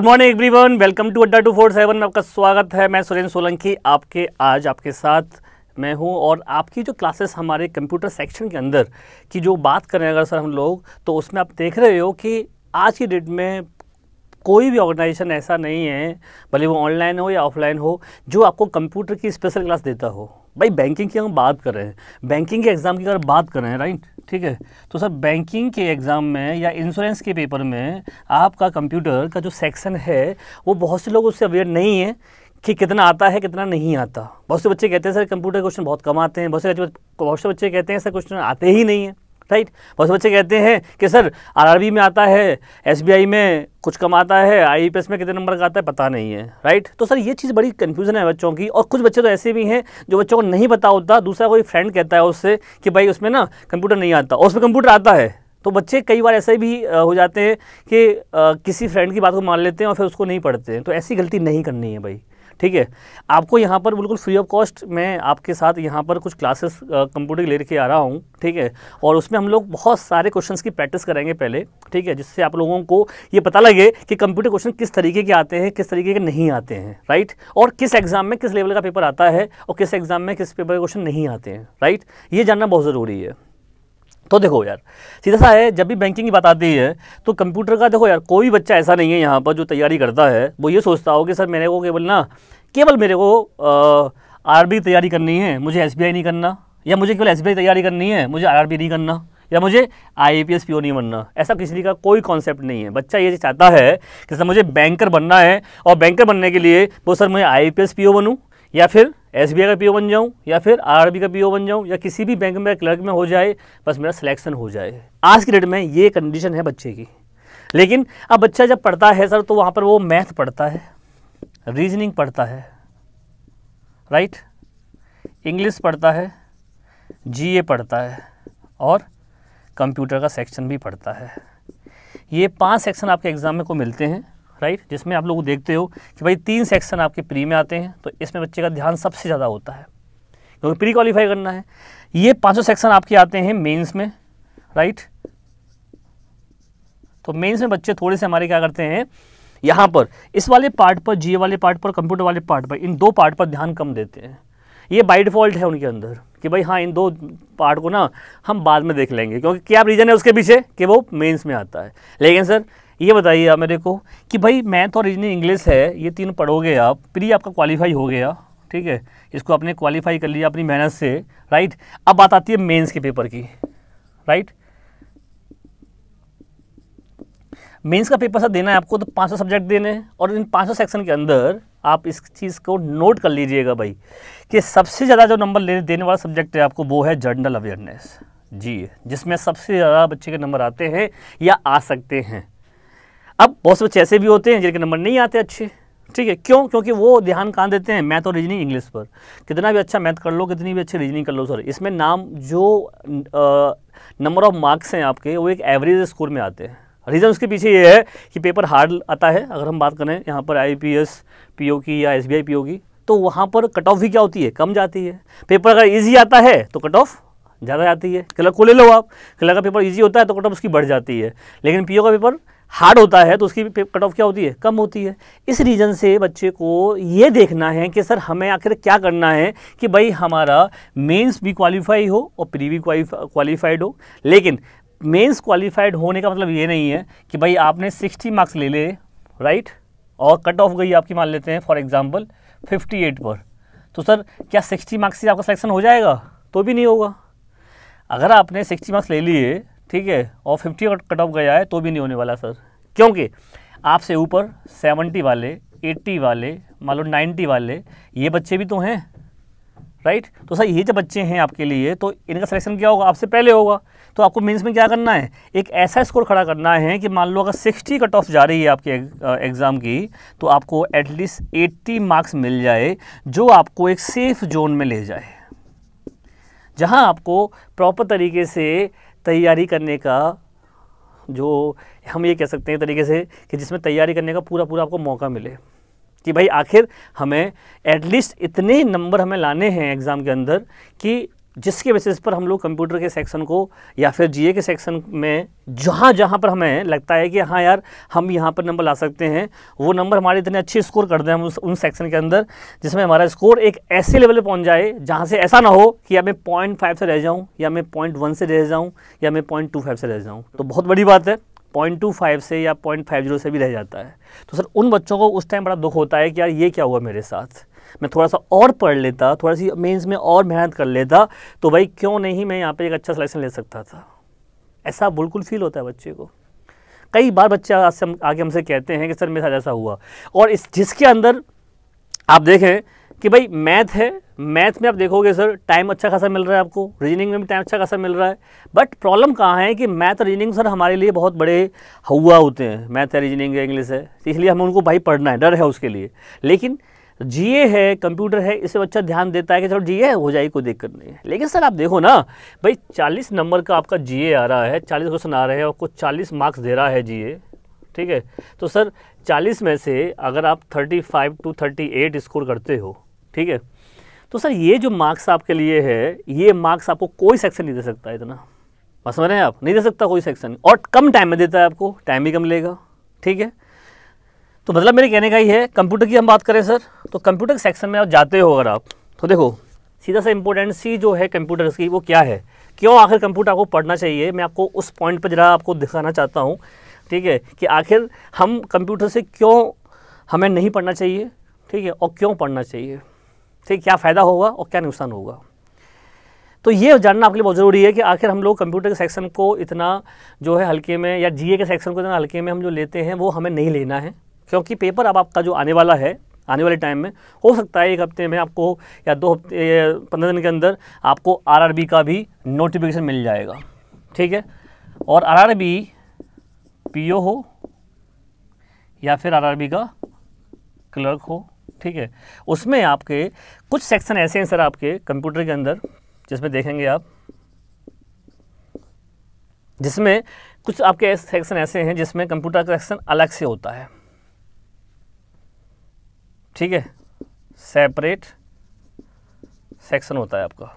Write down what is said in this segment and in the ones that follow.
Good morning everyone welcome to Adda two four seven में आपका स्वागत है। मैं सुरेंद्र सोलंकी, आपके आज आपके साथ मैं हूँ और आपकी जो क्लासेस हमारे कंप्यूटर सेक्शन के अंदर की जो बात करें अगर सर हम लोग तो उसमें आप देख रहे हो कि आज की डेट में कोई भी ऑर्गेनाइजेशन ऐसा नहीं है, भले वो ऑनलाइन हो या ऑफलाइन हो, जो आपको कंप्यूटर की स्पेशल क्लास देता हो। भाई बैंकिंग की हम बात कर रहे हैं। बैंकिंग के एग्ज़ाम की अगर बात कर रहे हैं राइट ठीक है? तो सर बैंकिंग के एग्ज़ाम में या इंश्योरेंस के पेपर में आपका कंप्यूटर का जो सेक्शन है, वो बहुत से लोग उससे अवेयर नहीं है कि कितना आता है, कितना नहीं आता। बहुत से बच्चे कहते हैं, सर कंप्यूटर क्वेश्चन बहुत कम आते हैं। बहुत से बहुत से बच्चे कहते हैं सर क्वेश्चन आते ही नहीं है। राइट? बहुत बच्चे कहते हैं कि, सर, आरआरबी में आता है, एसबीआई में कुछ कम आता है, आईपीएस में कितने नंबर का आता है, पता नहीं है। राइट? तो सर, ये चीज़ बड़ी कन्फ्यूज़न है बच्चों की, और कुछ बच्चे तो ऐसे भी हैं जो बच्चों को नहीं पता होता, दूसरा कोई फ्रेंड कहता है उससे कि, भाई, उसमें ना कंप्यूटर नहीं आता। और उसमें कंप्यूटर आता है। तो बच्चे कई बार ऐसे भी हो जाते हैं कि किसी फ्रेंड की बात को मान लेते हैं और फिर उसको नहीं पढ़ते हैं। तो ऐसी गलती नहीं करनी है भाई। ठीक है? आपको यहाँ पर बिल्कुल फ्री ऑफ़ कॉस्ट मैं आपके साथ यहाँ पर कुछ क्लासेस कंप्यूटर लेके आ रहा हूँ, ठीक है? और उसमें हम लोग बहुत सारे क्वेश्चंस की प्रैक्टिस करेंगे पहले, ठीक है? जिससे आप लोगों को ये पता लगे कि कंप्यूटर क्वेश्चन किस तरीके के आते हैं, किस तरीके के नहीं आते हैं राइट और किस एग्ज़ाम में किस लेवल का पेपर आता है और किस एग्ज़ाम में किस पेपर के क्वेश्चन नहीं आते हैं राइट ये जानना बहुत ज़रूरी है। तो देखो यार, सीधा सा है, जब भी बैंकिंग की बात आती है तो कंप्यूटर का देखो यार, कोई बच्चा ऐसा नहीं है यहाँ पर जो तैयारी करता है। वो ये सोचता हो कि सर मेरे को केवल ना, केवल मेरे को आर बी तैयारी करनी है, मुझे एसबीआई नहीं करना, या मुझे केवल एसबीआई तैयारी करनी है, मुझे आर नहीं करना, या मुझे I P S P O नहीं बनना, ऐसा किसी का कोई कॉन्सेप्ट नहीं है। बच्चा ये चाहता है कि सर मुझे बैंकर बनना है, और बैंकर बनने के लिए वो सर मैं I P S P O बनूँ या फिर एसबीआई का पी बन जाऊँ, या फिर आर का पी बन जाऊँ, या किसी भी बैंक में क्लर्क में हो जाए, बस मेरा सिलेक्शन हो जाए। आज की डेट में ये कंडीशन है बच्चे की। लेकिन अब बच्चा जब पढ़ता है सर तो वहाँ पर वो मैथ पढ़ता है रीजनिंग पढ़ता है राइट इंग्लिश पढ़ता है जीए पढ़ता है, और कंप्यूटर का सेक्शन भी पढ़ता है। ये पाँच सेक्शन आपके एग्ज़ाम में को मिलते हैं। राइट जिसमें आप लोग देखते हो कि भाई तीन सेक्शन आपके प्री में आते हैं तो इसमें बच्चे का ध्यान सबसे ज़्यादा होता है। क्योंकि प्री क्वालिफाई करना है। ये पाँचों सेक्शन आपके आते हैं मेंस में राइट तो मेंस में बच्चे थोड़े से हमारे क्या करते हैं, यहाँ पर, इस वाले पार्ट पर जी वाले पार्ट पर कंप्यूटर वाले पार्ट पर, इन दो पार्ट पर ध्यान कम देते हैं। ये बाई डिफ़ॉल्ट है उनके अंदर कि भाई हाँ इन दो पार्ट को ना हम बाद में देख लेंगे, क्योंकि क्या रीज़न है उसके पीछे कि वो मेंस में आता है। लेकिन सर ये बताइए आप मेरे को कि भाई मैथ और रीजनिंग इंग्लिश है, ये तीन पढ़ोगे आप प्री आपका क्वालिफाई हो गया, ठीक है? इसको आपने क्वालिफाई कर लिया अपनी मेहनत से राइट अब बात आती है मेंस के पेपर की राइट मेंस का पेपर सर देना है आपको तो पाँच सौ सब्जेक्ट देने और इन पाँचों सेक्शन के अंदर आप इस चीज़ को नोट कर लीजिएगा भाई कि सबसे ज़्यादा जो नंबर लेने देने वाला सब्जेक्ट है आपको वो है जनरल अवेयरनेस जी, जिसमें सबसे ज़्यादा बच्चे के नंबर आते हैं या आ सकते हैं। अब बहुत से बच्चे ऐसे भी होते हैं जिनके नंबर नहीं आते अच्छे। ठीक है? क्यों? क्योंकि वो ध्यान कहाँ देते हैं? मैथ और रीजनिंग इंग्लिश पर। कितना भी अच्छा मैथ कर लो, कितनी भी अच्छी रीजनिंग कर लो, सर, इसमें नाम जो नंबर ऑफ़ मार्क्स हैं आपके, वो एक एवरेज स्कोर में आते हैं। रीज़न उसके पीछे ये है कि पेपर हार्ड आता है, अगर हम बात करें यहाँ पर I P S P O की या S B I P O की तो वहाँ पर कट ऑफ़ भी क्या होती है? कम जाती है। पेपर अगर ईजी आता है तो कट ऑफ़ ज़्यादा जाती है। क्लर्क को ले लो आप। क्लर्क का पेपर ईजी होता है तो कट ऑफ़ उसकी बढ़ जाती है। लेकिन पीओ का पेपर हार्ड होता है तो उसकी कट ऑफ़ क्या होती है? कम होती है। इस रीज़न से बच्चे को ये देखना है कि सर, हमें आखिर क्या करना है कि भाई हमारा मेंस भी क्वालिफाई हो और प्री भी क्वालिफाइड हो। लेकिन मेंस क्वालिफाइड होने का मतलब ये नहीं है कि भाई आपने 60 मार्क्स ले ले राइट और कट ऑफ़ गई आपकी, मान लेते हैं फॉर एग्जांपल 58 पर। तो सर, क्या 60 मार्क्स से आपका सिलेक्शन हो जाएगा? तो भी नहीं होगा। अगर आपने 60 मार्क्स ले लिए ठीक है, और फिफ्टी कट ऑफ़ गया है तो भी नहीं होने वाला सर क्योंकि आपसे ऊपर सेवेंटी वाले एट्टी वाले, मान लो नाइन्टी वाले, ये बच्चे भी तो हैं राइट तो सर ये जब बच्चे हैं आपके लिए तो इनका सिलेक्शन क्या होगा? आपसे पहले होगा। तो आपको मीन्स में क्या करना है? एक ऐसा स्कोर खड़ा करना है कि मान लो अगर सिक्सटी कट ऑफ़ जा रही है आपके एग्ज़ाम की तो आपको एटलीस्ट एट्टी मार्क्स मिल जाए, जो आपको एक सेफ़ जोन में ले जाए। जहाँ आपको प्रॉपर तरीके से तैयारी करने का जो हम ये कह सकते हैं तरीके से कि जिसमें तैयारी करने का पूरा पूरा आपको मौका मिले कि भाई आखिर हमें एटलीस्ट इतने नंबर हमें लाने हैं एग्ज़ाम के अंदर कि जिसके बेसिस पर हम लोग कंप्यूटर के सेक्शन को या फिर जीए के सेक्शन में जहाँ जहाँ पर हमें लगता है कि हाँ यार, हम यहाँ पर नंबर ला सकते हैं। वो नंबर हमारे इतने अच्छे स्कोर कर दें हम उस उन सेक्शन के अंदर, जिसमें हमारा स्कोर एक ऐसे लेवल पर पहुँच जाए, जहाँ से ऐसा ना हो कि या मैं पॉइंट फाइव से रह जाऊँ, या मैं पॉइंट वन से रह जाऊँ, या मैं पॉइंट टू फाइव से रह जाऊँ। तो बहुत बड़ी बात है पॉइंट टू फाइव से या पॉइंट फाइव ज़ीरो से भी रह जाता है। तो सर, उन बच्चों को उस टाइम बड़ा दुख होता है कि यार ये क्या हुआ मेरे साथ? मैं थोड़ा सा और पढ़ लेता थोड़ा सी मेंस में और मेहनत कर लेता तो भाई क्यों नहीं मैं यहाँ पे एक अच्छा सिलेक्शन ले सकता था? ऐसा बिल्कुल फील होता है बच्चे को। कई बार बच्चे से आगे हमसे कहते हैं कि सर मेरे साथ ऐसा हुआ। और इस, जिसके अंदर आप देखें कि भाई मैथ है मैथ में आप देखोगे सर टाइम अच्छा खासा मिल रहा है आपको रीजनिंग में भी टाइम अच्छा खासा मिल रहा है। बट प्रॉब्लम कहाँ है कि मैथ रीजनिंग सर हमारे लिए बहुत बड़े हुआ होते हैं। मैथ है रीजनिंग है इंग्लिश है। इसलिए हमें उनको भाई पढ़ना है, डर है उसके लिए। लेकिन जीए है, कंप्यूटर है, इसे बच्चा ध्यान देता है कि चलो जीए हो जाए, कोई दिक्कत नहीं है। लेकिन सर आप देखो ना, भाई 40 नंबर का आपका जीए आ रहा है 40 क्वेश्चन आ रहे हैं आपको 40 मार्क्स दे रहा है जीए, ठीक है? तो सर 40 में से अगर आप 35 टू 38 स्कोर करते हो, ठीक है? तो सर ये जो मार्क्स आपके लिए है, ये मार्क्स आपको कोई सेक्शन नहीं दे सकता इतना। बस समझ रहे हैं आप? नहीं दे सकता कोई सेक्शन। और कम टाइम में देता है आपको, टाइम भी कम लेगा, ठीक है? तो मतलब मेरे कहने का ही है कंप्यूटर की हम बात करें सर तो कंप्यूटर सेक्शन में आप जाते हो अगर आप तो देखो, सीधा सा इम्पोर्टेंसी जो है कंप्यूटर्स की, वो क्या है? क्यों आखिर कंप्यूटर आपको पढ़ना चाहिए? मैं आपको उस पॉइंट पर ज़रा आपको दिखाना चाहता हूँ, ठीक है, कि आखिर हम कंप्यूटर से क्यों हमें नहीं पढ़ना चाहिए, ठीक है, और क्यों पढ़ना चाहिए? ठीक, क्या फ़ायदा होगा और क्या नुकसान होगा? तो ये जानना आपके लिए बहुत ज़रूरी है कि आखिर हम लोग कंप्यूटर के सेक्शन को इतना जो है हल्के में, या जीए के सेक्शन को इतना हल्के में हम जो लेते हैं, वो हमें नहीं लेना है। क्योंकि पेपर अब आपका जो आने वाला है, आने वाले टाइम में, हो सकता है एक हफ़्ते में आपको या दो हफ़्ते पंद्रह दिन के अंदर आपको आरआरबी का भी नोटिफिकेशन मिल जाएगा। ठीक है? और आरआरबी पीओ हो, या फिर आरआरबी का क्लर्क हो, ठीक है? उसमें आपके कुछ सेक्शन ऐसे हैं सर आपके कंप्यूटर के अंदर, जिसमें देखेंगे आप। जिसमें कुछ आपके सेक्शन ऐसे हैं जिसमें कंप्यूटर का सेक्शन अलग से होता है। ठीक है? सेपरेट सेक्शन होता है आपका।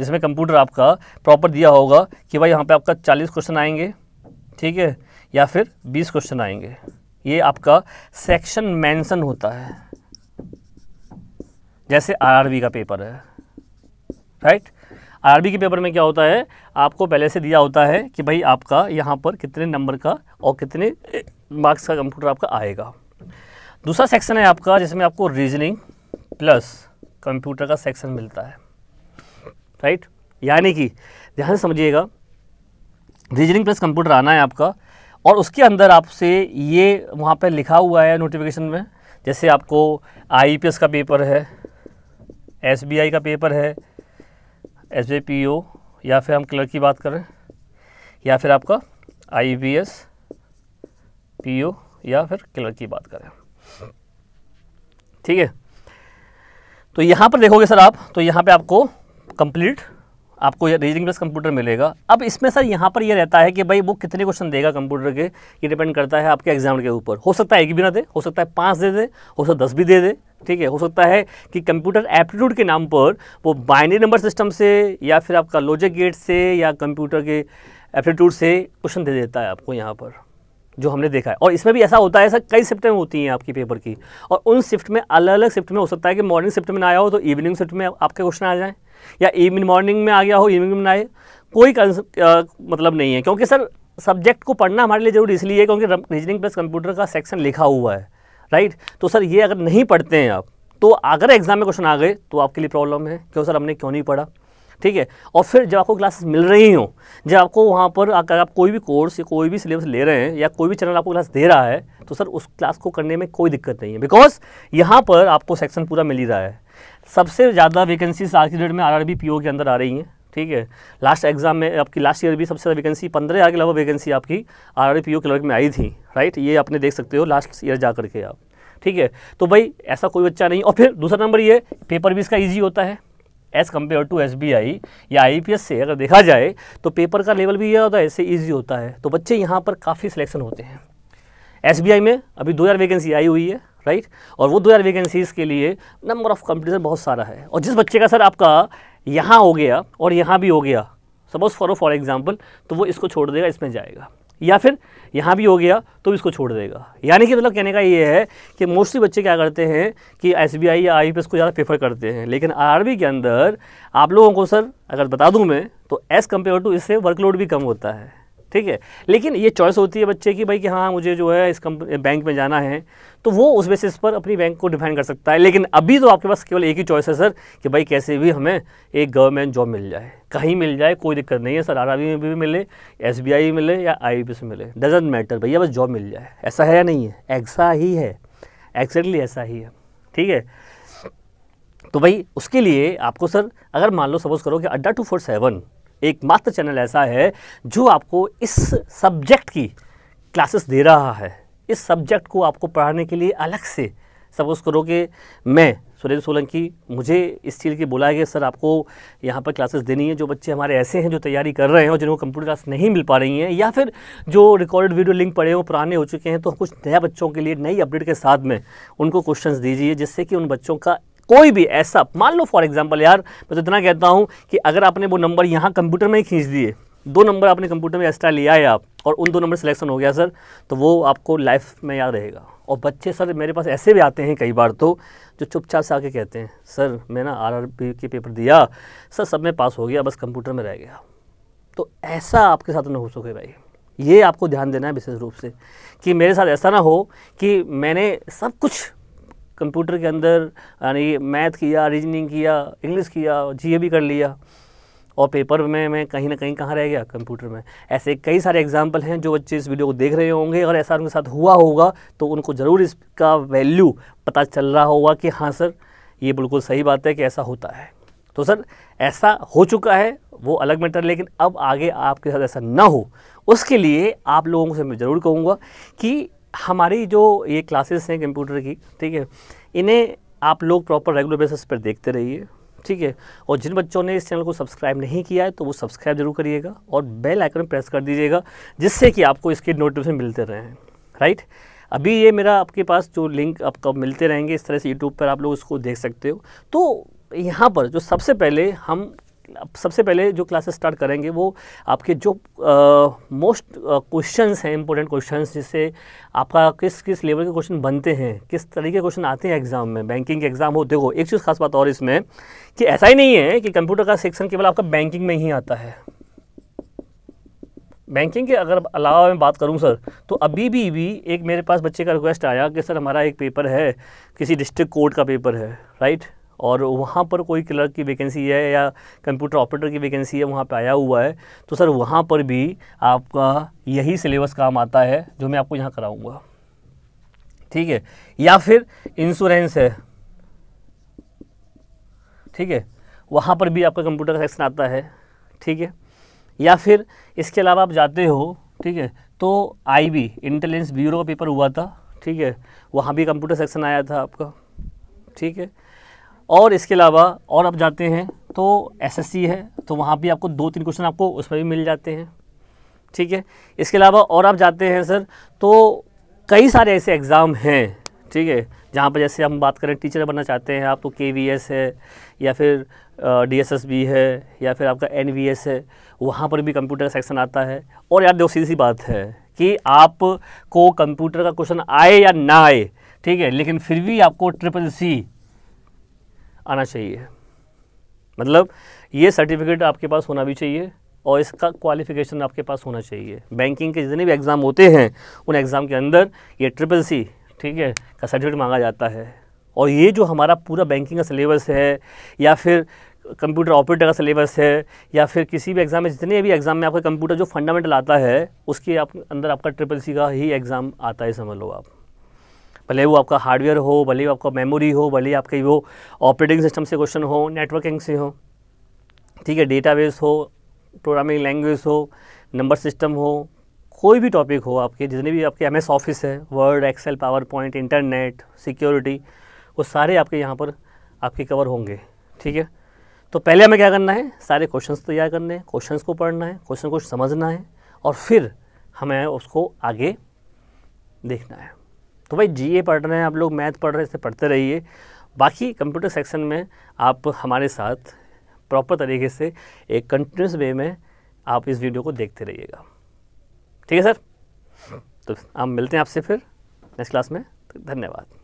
जिसमें कंप्यूटर आपका प्रॉपर दिया होगा कि भाई यहाँ पे आपका 40 क्वेश्चन आएँगे, ठीक है? या फिर 20 क्वेश्चन आएँगे। ये आपका सेक्शन मेंशन होता है। जैसे आरआरबी का पेपर है। राइट आरआरबी के पेपर में क्या होता है? आपको पहले से दिया होता है कि भाई आपका यहाँ पर कितने नंबर का और कितने मार्क्स का कंप्यूटर आपका आएगा। दूसरा सेक्शन है आपका, जिसमें आपको रीजनिंग प्लस कंप्यूटर का सेक्शन मिलता है। राइट यानी कि, ध्यान से समझिएगा रीजनिंग प्लस कंप्यूटर आना है आपका, और उसके अंदर आपसे ये वहाँ पर लिखा हुआ है नोटिफिकेशन में, जैसे आपको आईपीएस का पेपर है एसबीआई का पेपर है एस या फिर हम क्लर्क की बात करें, या फिर आपका I P S P O या फिर क्लर्क की बात करें। ठीक है? तो यहाँ पर देखोगे सर आप तो यहाँ पे आपको कंप्लीट आपको रीजनिंग प्लस कंप्यूटर मिलेगा। अब इसमें सर यहाँ पर ये रहता है कि भाई वो कितने क्वेश्चन देगा कंप्यूटर के, ये डिपेंड करता है आपके एग्ज़ाम के ऊपर। हो सकता है एक भी ना दे, हो सकता है पाँच दे दे, हो सकता है दस भी दे दे, ठीक है? हो सकता है कि कंप्यूटर एप्टीट्यूड के नाम पर वो बाइनरी नंबर सिस्टम से या फिर आपका लॉजिक गेट से या कंप्यूटर के एप्टीट्यूड से क्वेश्चन दे देता है आपको यहाँ पर। जो हमने देखा है। और इसमें भी ऐसा होता है सर कई शिफ्टें होती हैं आपकी पेपर की। और उन शिफ्ट में अलग अलग शिफ्ट में हो सकता है कि मॉर्निंग शिफ्ट में ना आया हो तो इवनिंग शिफ्ट में आपके क्वेश्चन आ जाए। या इवनिंग मॉर्निंग में आ गया हो इवनिंग में ना आए। कोई आ, मतलब नहीं है। क्योंकि सर सब्जेक्ट को पढ़ना हमारे लिए ज़रूरी इसलिए है क्योंकि रीजनिंग प्लस कंप्यूटर का सेक्शन लिखा हुआ है। राइट तो सर ये अगर नहीं पढ़ते हैं आप तो अगर एग्ज़ाम में क्वेश्चन आ गए तो आपके लिए प्रॉब्लम है। क्यों सर हमने क्यों नहीं पढ़ा? ठीक है? और फिर जब आपको क्लासेस मिल रही हों, जब आपको वहाँ पर अगर आप कोई भी कोर्स या कोई भी सिलेबस ले रहे हैं या कोई भी चैनल आपको क्लास दे रहा है तो सर उस क्लास को करने में कोई दिक्कत नहीं है। बिकॉज़ यहाँ पर आपको सेक्शन पूरा मिल ही रहा है। सबसे ज़्यादा वैकेंसीज आज की डेट में आर आर के अंदर आ रही हैं, ठीक है? लास्ट एग्ज़ाम में, आपकी लास्ट ईयर भी सबसे ज़्यादा वैकेंसी पंद्रह हज़ार के अलावा वैकेंसी आपकी आर आर क्लर्क में आई थी राइट ये आपने देख सकते हो लास्ट ईयर जा करके आप, ठीक है? तो भाई ऐसा कोई बच्चा नहीं, और फिर दूसरा नंबर ये पेपर भी इसका ईजी होता है। एज़ कंपेयर टू एसबीआई या आईपीएस से अगर देखा जाए तो पेपर का लेवल भी यह होता है ऐसे ईजी होता है। तो बच्चे यहाँ पर काफ़ी सिलेक्शन होते हैं। एसबीआई में अभी दो हज़ार वैकेंसी आई हुई है राइट और वो दो हज़ार वैकेंसीज़ के लिए नंबर ऑफ़ कंपटीशन बहुत सारा है। और जिस बच्चे का सर आपका यहाँ हो गया और यहाँ भी हो गया सपोज़ फॉर फॉर एग्ज़ाम्पल तो वो इसको छोड़ देगा, इसमें जाएगा। या फिर यहाँ भी हो गया तो इसको छोड़ देगा। यानी कि मतलब कहने का ये है कि मोस्टली बच्चे क्या करते हैं कि एसबीआई या आई को ज़्यादा प्रेफर करते हैं। लेकिन आरबी के अंदर आप लोगों को, सर, अगर बता दूँ मैं तो एज़ कंपेयर टू इससे वर्कलोड भी कम होता है। ठीक है? लेकिन ये चॉइस होती है बच्चे की भाई कि हाँ मुझे जो है इस कंपनी बैंक में जाना है तो वो उस बेसिस पर अपनी बैंक को डिफाइन कर सकता है। लेकिन अभी तो आपके पास केवल एक ही चॉइस है सर, कि भाई कैसे भी हमें एक गवर्नमेंट जॉब मिल जाए। कहीं मिल जाए, कोई दिक्कत नहीं है, सर आर में भी मिले एसबीआई मिले या आई से मिले। डजेंट मैटर भैया, बस जॉब मिल जाए। ऐसा है या नहीं है? ऐसा ही है। एक्जैक्टली ऐसा ही है। ठीक है? तो भाई उसके लिए आपको सर, अगर मान लो सपोज़ करो कि अड्डा टू फोर सेवन एकमात्र चैनल ऐसा है जो आपको इस सब्जेक्ट की क्लासेस दे रहा है। इस सब्जेक्ट को आपको पढ़ाने के लिए अलग से सपोज़ करो कि मैं, सुरेंद्र सोलंकी, मुझे इस चीज़ की बोला है कि सर, आपको यहाँ पर क्लासेस देनी है, जो बच्चे हमारे ऐसे हैं, जो तैयारी कर रहे हैं और जिनको कंप्यूटर क्लास नहीं मिल पा रही हैं, या फिर जो रिकॉर्डेड वीडियो लिंक पड़े हो पुराने हो चुके हैं तो कुछ नया बच्चों के लिए नई अपडेट के साथ में उनको क्वेश्चंस दीजिए, जिससे कि उन बच्चों का कोई भी ऐसा, मान लो फॉर एग्ज़ाम्पल यार, मैं तो इतना कहता हूँ कि अगर आपने वो नंबर यहाँ कंप्यूटर में ही खींच दिए, दो नंबर आपने कंप्यूटर में एक्स्ट्रा लिया है आप, और उन दो नंबर सिलेक्शन हो गया सर तो वो आपको लाइफ में याद रहेगा। और बच्चे सर मेरे पास ऐसे भी आते हैं कई बार तो जो चुपचाप से आके कहते हैं सर मैं ना आर के पेपर दिया सर सब में पास हो गया, बस कंप्यूटर में रह गया। तो ऐसा आपके साथ ना हो सके भाई। ये आपको ध्यान देना है विशेष रूप से कि मेरे साथ ऐसा ना हो कि मैंने सब कुछ कंप्यूटर के अंदर, यानी मैथ किया रीजनिंग किया इंग्लिश किया जीए भी कर लिया। और पेपर में, मैं कहीं ना कहीं कहाँ रह गया कंप्यूटर में। ऐसे कई सारे एग्ज़ाम्पल हैं जो बच्चे इस वीडियो को देख रहे होंगे अगर ऐसा उनके साथ हुआ होगा तो उनको ज़रूर इसका वैल्यू पता चल रहा होगा कि हाँ सर, ये बिल्कुल सही बात है कि ऐसा होता है। तो सर, ऐसा हो चुका है, वो अलग मैटर लेकिन अब आगे आपके साथ ऐसा ना हो। उसके लिए आप लोगों से मैं ज़रूर कहूँगा कि हमारी जो ये क्लासेस हैं कंप्यूटर की, ठीक है, इन्हें आप लोग प्रॉपर रेगुलर बेसिस पर देखते रहिए, ठीक है, और जिन बच्चों ने इस चैनल को सब्सक्राइब नहीं किया है तो वो सब्सक्राइब ज़रूर करिएगा और बेल आइकन प्रेस कर दीजिएगा, जिससे कि आपको इसके नोटिफिकेशन मिलते रहें राइट अभी ये मेरा आपके पास जो लिंक आपको मिलते रहेंगे, इस तरह से यूट्यूब पर आप लोग इसको देख सकते हो। तो यहाँ पर जो सबसे पहले हम सबसे पहले जो क्लासेस स्टार्ट करेंगे, वो आपके जो मोस्ट क्वेश्चंस हैं इंपॉर्टेंट क्वेश्चंस जिससे आपका किस किस लेवल के क्वेश्चन बनते हैं, किस तरीके के क्वेश्चन आते हैं एग्ज़ाम में बैंकिंग के एग्ज़ाम हो, देखो, एक चीज़ खास बात और इसमें कि ऐसा ही नहीं है कि कंप्यूटर का सेक्शन केवल आपका बैंकिंग में ही आता है। बैंकिंग के अगर अलावा मैं बात करूँ सर तो अभी भी भी एक मेरे पास बच्चे का रिक्वेस्ट आया कि सर हमारा एक पेपर है, किसी डिस्ट्रिक्ट कोर्ट का पेपर है राइट और वहाँ पर कोई क्लर्क की वैकेंसी है या कंप्यूटर ऑपरेटर की वैकेंसी है, वहाँ पे आया हुआ है तो सर वहाँ पर भी आपका यही सिलेबस काम आता है जो मैं आपको यहाँ कराऊँगा। ठीक है? या फिर इंश्योरेंस है। ठीक है? वहाँ पर भी आपका कंप्यूटर का सेक्शन आता है। ठीक है? या फिर इसके अलावा आप जाते हो, ठीक है तो आई बी इंटेलिजेंस ब्यूरो का पेपर हुआ था। ठीक है? वहाँ भी कंप्यूटर सेक्शन आया था आपका। ठीक है? और इसके अलावा और आप जाते हैं तो एसएससी है तो वहाँ भी आपको दो तीन क्वेश्चन आपको उसमें भी मिल जाते हैं। ठीक है? इसके अलावा और आप जाते हैं सर तो कई सारे ऐसे एग्ज़ाम हैं, ठीक है? जहाँ पर जैसे हम बात करें टीचर बनना चाहते हैं आप तो के है, या फिर डी एस एस बी है, या फिर आपका एन वी एस है, वहाँ पर भी कंप्यूटर सेक्शन आता है। और यार दो सीधी सी बात है कि आप को कंप्यूटर का क्वेश्चन आए या ना आए, ठीक है? लेकिन फिर भी आपको ट्रिपल सी आना चाहिए। मतलब ये सर्टिफिकेट आपके पास होना भी चाहिए और इसका क्वालिफिकेशन आपके पास होना चाहिए। बैंकिंग के जितने भी एग्ज़ाम होते हैं, उन एग्ज़ाम के अंदर ये ट्रिपल सी ठीक है, का सर्टिफिकेट मांगा जाता है। और ये जो हमारा पूरा बैंकिंग का सिलेबस है, या फिर कंप्यूटर ऑपरेटर का सिलेबस है, या फिर किसी भी एग्ज़ाम में जितने भी एग्ज़ाम में आपका कंप्यूटर जो फंडामेंटल आता है, उसके आप, अंदर आपका ट्रिपल सी का ही एग्ज़ाम आता है, समझ लो आप। भले वो आपका हार्डवेयर हो, भले वो आपका मेमोरी हो, भले आपके वो ऑपरेटिंग सिस्टम से क्वेश्चन हो, नेटवर्किंग से हो, ठीक है, डेटाबेस हो, प्रोग्रामिंग लैंग्वेज हो, नंबर सिस्टम हो, कोई भी टॉपिक हो आपके, जितने भी आपके एम एस ऑफ़िस है, Word, Excel PowerPoint internet, security, वो सारे आपके यहाँ पर आपके कवर होंगे, ठीक है? तो पहले हमें क्या करना है? सारे क्वेश्चंस तैयार करने हैं, क्वेश्चंस को पढ़ना है, क्वेश्चन को समझना है, और फिर हमें उसको आगे देखना है। तो भाई जीए पढ़ रहे हैं, आप लोग मैथ पढ़ रहे हैं, इसे पढ़ते रहिए। बाकी कंप्यूटर सेक्शन में आप हमारे साथ प्रॉपर तरीके से एक कंटिन्यूस वे में आप इस वीडियो को देखते रहिएगा। ठीक है सर तो हम मिलते हैं आपसे फिर नेक्स्ट क्लास में। तो धन्यवाद।